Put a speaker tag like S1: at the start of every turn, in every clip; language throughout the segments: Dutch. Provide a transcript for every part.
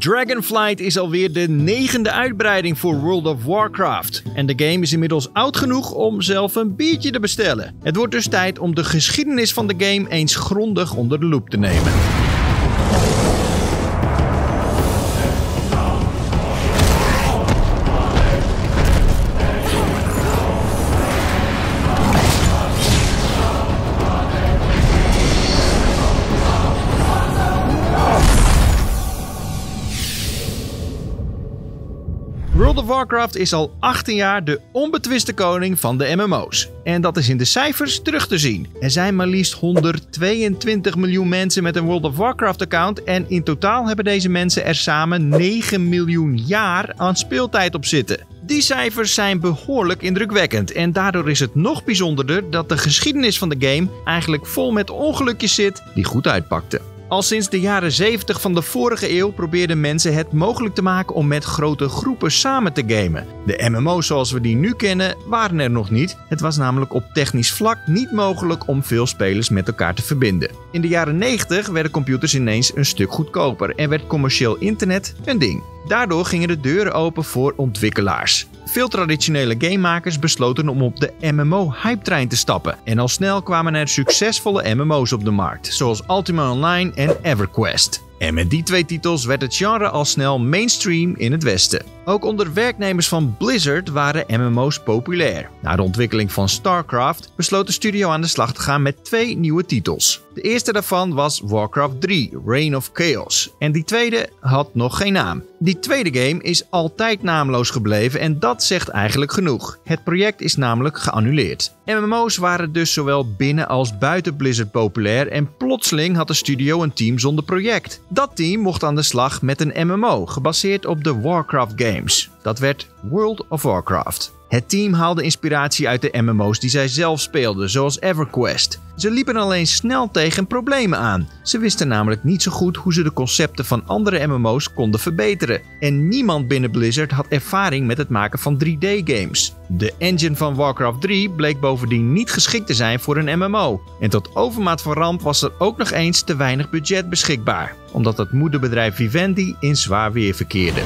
S1: Dragonflight is alweer de negende uitbreiding voor World of Warcraft. En de game is inmiddels oud genoeg om zelf een biertje te bestellen. Het wordt dus tijd om de geschiedenis van de game eens grondig onder de loep te nemen. Warcraft is al 18 jaar de onbetwiste koning van de MMO's. En dat is in de cijfers terug te zien. Er zijn maar liefst 122 miljoen mensen met een World of Warcraft account en in totaal hebben deze mensen er samen 9 miljoen jaar aan speeltijd op zitten. Die cijfers zijn behoorlijk indrukwekkend en daardoor is het nog bijzonderder dat de geschiedenis van de game eigenlijk vol met ongelukjes zit die goed uitpakten. Al sinds de jaren 70 van de vorige eeuw probeerden mensen het mogelijk te maken om met grote groepen samen te gamen. De MMO's zoals we die nu kennen waren er nog niet. Het was namelijk op technisch vlak niet mogelijk om veel spelers met elkaar te verbinden. In de jaren 90 werden computers ineens een stuk goedkoper en werd commercieel internet een ding. Daardoor gingen de deuren open voor ontwikkelaars. Veel traditionele gamemakers besloten om op de MMO-hype-trein te stappen. En al snel kwamen er succesvolle MMO's op de markt, zoals Ultima Online en EverQuest. En met die twee titels werd het genre al snel mainstream in het Westen. Ook onder werknemers van Blizzard waren MMO's populair. Na de ontwikkeling van StarCraft besloot de studio aan de slag te gaan met twee nieuwe titels. De eerste daarvan was Warcraft 3, Reign of Chaos. En die tweede had nog geen naam. Die tweede game is altijd naamloos gebleven en dat zegt eigenlijk genoeg. Het project is namelijk geannuleerd. MMO's waren dus zowel binnen als buiten Blizzard populair en plotseling had de studio een team zonder project. Dat team mocht aan de slag met een MMO, gebaseerd op de Warcraft Dat werd World of Warcraft. Het team haalde inspiratie uit de MMO's die zij zelf speelden, zoals EverQuest. Ze liepen alleen snel tegen problemen aan. Ze wisten namelijk niet zo goed hoe ze de concepten van andere MMO's konden verbeteren. En niemand binnen Blizzard had ervaring met het maken van 3D-games. De engine van Warcraft 3 bleek bovendien niet geschikt te zijn voor een MMO. En tot overmaat van ramp was er ook nog eens te weinig budget beschikbaar, omdat het moederbedrijf Vivendi in zwaar weer verkeerde.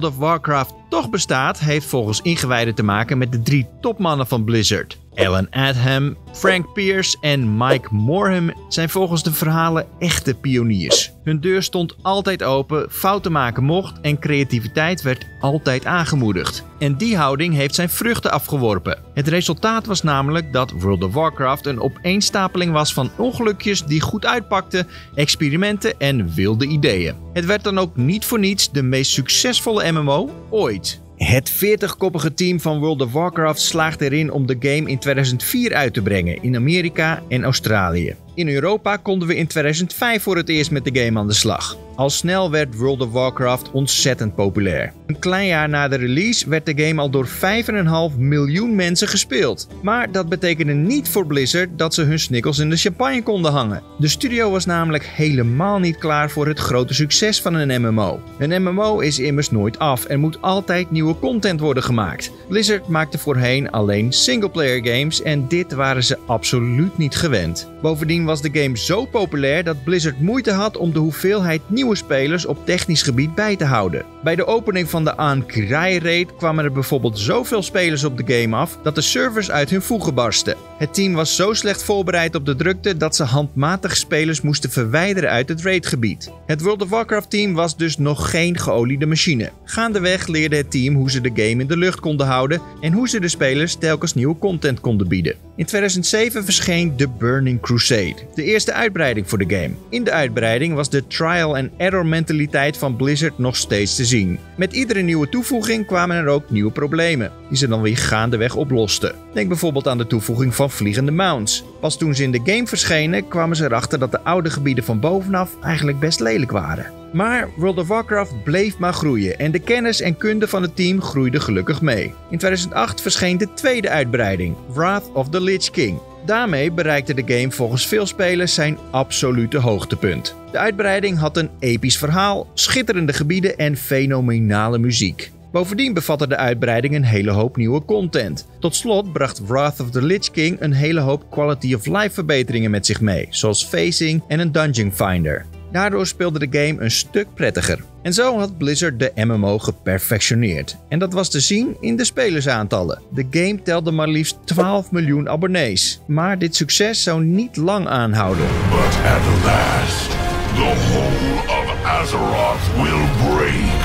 S1: World of Warcraft toch bestaat, heeft volgens ingewijden te maken met de drie topmannen van Blizzard. Alan Adham, Frank Pierce en Mike Morham zijn volgens de verhalen echte pioniers. Hun deur stond altijd open, fouten maken mocht en creativiteit werd altijd aangemoedigd. En die houding heeft zijn vruchten afgeworpen. Het resultaat was namelijk dat World of Warcraft een opeenstapeling was van ongelukjes die goed uitpakten, experimenten en wilde ideeën. Het werd dan ook niet voor niets de meest succesvolle MMO ooit. Het 40-koppige team van World of Warcraft slaagt erin om de game in 2004 uit te brengen in Amerika en Australië. In Europa konden we in 2005 voor het eerst met de game aan de slag. Al snel werd World of Warcraft ontzettend populair. Een klein jaar na de release werd de game al door 5,5 miljoen mensen gespeeld. Maar dat betekende niet voor Blizzard dat ze hun snikkels in de champagne konden hangen. De studio was namelijk helemaal niet klaar voor het grote succes van een MMO. Een MMO is immers nooit af en moet altijd nieuwe content worden gemaakt. Blizzard maakte voorheen alleen singleplayer games en dit waren ze absoluut niet gewend. Bovendien was de game zo populair dat Blizzard moeite had om de hoeveelheid nieuwe spelers op technisch gebied bij te houden. Bij de opening van de Ankrai raid kwamen er bijvoorbeeld zoveel spelers op de game af dat de servers uit hun voegen barsten. Het team was zo slecht voorbereid op de drukte dat ze handmatig spelers moesten verwijderen uit het raidgebied. Het World of Warcraft team was dus nog geen geoliede machine. Gaandeweg leerde het team hoe ze de game in de lucht konden houden en hoe ze de spelers telkens nieuwe content konden bieden. In 2007 verscheen The Burning Crusade, de eerste uitbreiding voor de game. In de uitbreiding was de trial and error mentaliteit van Blizzard nog steeds te zien. Met iedere nieuwe toevoeging kwamen er ook nieuwe problemen, die ze dan weer gaandeweg oplosten. Denk bijvoorbeeld aan de toevoeging van vliegende mounts. Pas toen ze in de game verschenen, kwamen ze erachter dat de oude gebieden van bovenaf eigenlijk best lelijk waren. Maar World of Warcraft bleef maar groeien en de kennis en kunde van het team groeide gelukkig mee. In 2008 verscheen de tweede uitbreiding, Wrath of the Lich King. Daarmee bereikte de game volgens veel spelers zijn absolute hoogtepunt. De uitbreiding had een episch verhaal, schitterende gebieden en fenomenale muziek. Bovendien bevatte de uitbreiding een hele hoop nieuwe content. Tot slot bracht Wrath of the Lich King een hele hoop quality of life verbeteringen met zich mee, zoals facing en een dungeon finder. Daardoor speelde de game een stuk prettiger. En zo had Blizzard de MMO geperfectioneerd. En dat was te zien in de spelersaantallen. De game telde maar liefst 12 miljoen abonnees. Maar dit succes zou niet lang aanhouden.
S2: But at last, the whole of Azeroth will break.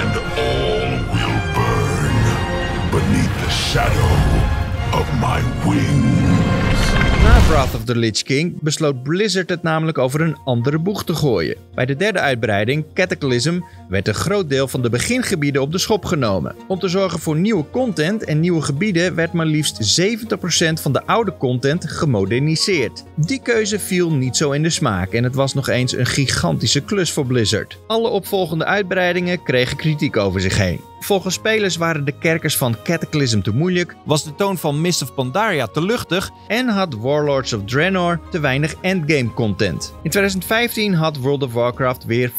S2: And all will burn beneath the shadow of my wings.
S1: Wrath of the Lich King besloot Blizzard het namelijk over een andere boeg te gooien. Bij de derde uitbreiding, Cataclysm, werd een groot deel van de begingebieden op de schop genomen. Om te zorgen voor nieuwe content en nieuwe gebieden werd maar liefst 70% van de oude content gemoderniseerd. Die keuze viel niet zo in de smaak en het was nog eens een gigantische klus voor Blizzard. Alle opvolgende uitbreidingen kregen kritiek over zich heen. Volgens spelers waren de kerkers van Cataclysm te moeilijk, was de toon van Mist of Pandaria te luchtig en had Warlords of Draenor te weinig endgame content. In 2015 had World of Warcraft weer 5,5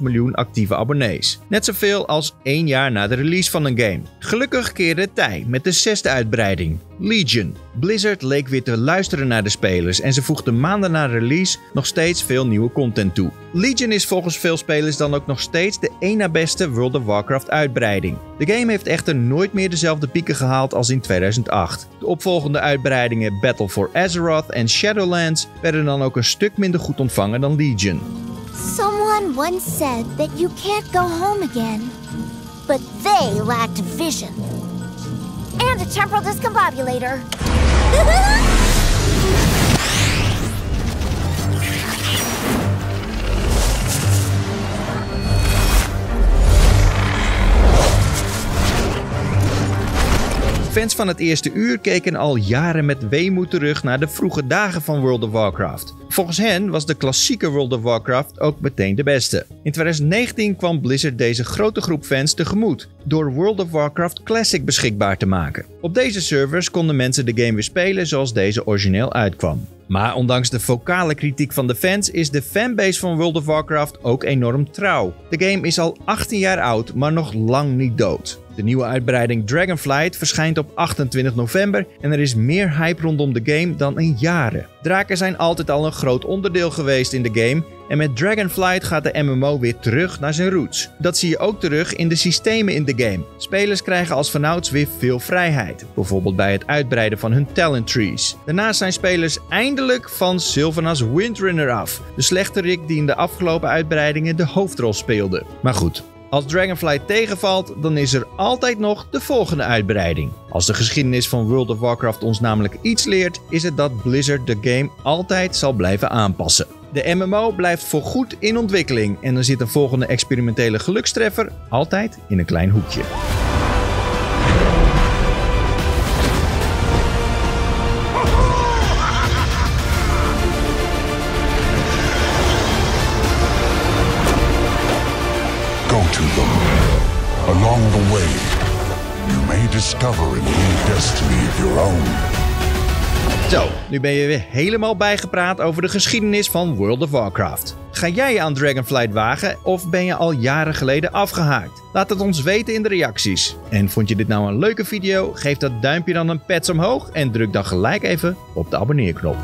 S1: miljoen actieve abonnees. Net zoveel als één jaar na de release van een game. Gelukkig keerde het tij met de zesde uitbreiding, Legion. Blizzard leek weer te luisteren naar de spelers en ze voegde maanden na release nog steeds veel nieuwe content toe. Legion is volgens veel spelers dan ook nog steeds de één na beste World of Warcraft uitbreiding. De game heeft echter nooit meer dezelfde pieken gehaald als in 2008. De opvolgende uitbreidingen Battle for Azeroth en Shadowlands werden dan ook een stuk minder goed ontvangen dan Legion.
S3: Someone once said that you can't go home again. But they lacked vision. And a temporal discombobulator.
S1: Fans van het eerste uur keken al jaren met weemoed terug naar de vroege dagen van World of Warcraft. Volgens hen was de klassieke World of Warcraft ook meteen de beste. In 2019 kwam Blizzard deze grote groep fans tegemoet door World of Warcraft Classic beschikbaar te maken. Op deze servers konden mensen de game weer spelen zoals deze origineel uitkwam. Maar ondanks de vocale kritiek van de fans is de fanbase van World of Warcraft ook enorm trouw. De game is al 18 jaar oud, maar nog lang niet dood. De nieuwe uitbreiding Dragonflight verschijnt op 28 november en er is meer hype rondom de game dan in jaren. Draken zijn altijd al een groot onderdeel geweest in de game en met Dragonflight gaat de MMO weer terug naar zijn roots. Dat zie je ook terug in de systemen in de game. Spelers krijgen als vanouds weer veel vrijheid, bijvoorbeeld bij het uitbreiden van hun talent trees. Daarnaast zijn spelers eindelijk van Sylvanas Windrunner af, de slechterik die in de afgelopen uitbreidingen de hoofdrol speelde. Maar goed, als Dragonflight tegenvalt, dan is er altijd nog de volgende uitbreiding. Als de geschiedenis van World of Warcraft ons namelijk iets leert, is het dat Blizzard de game altijd zal blijven aanpassen. De MMO blijft voorgoed in ontwikkeling en dan zit een volgende experimentele gelukstreffer altijd in een klein hoekje.
S2: Along the way, you may discover a new destiny of your own.
S1: Zo, nu ben je weer helemaal bijgepraat over de geschiedenis van World of Warcraft. Ga jij aan Dragonflight wagen of ben je al jaren geleden afgehaakt? Laat het ons weten in de reacties. En vond je dit nou een leuke video? Geef dat duimpje dan een pets omhoog en druk dan gelijk even op de abonneerknop.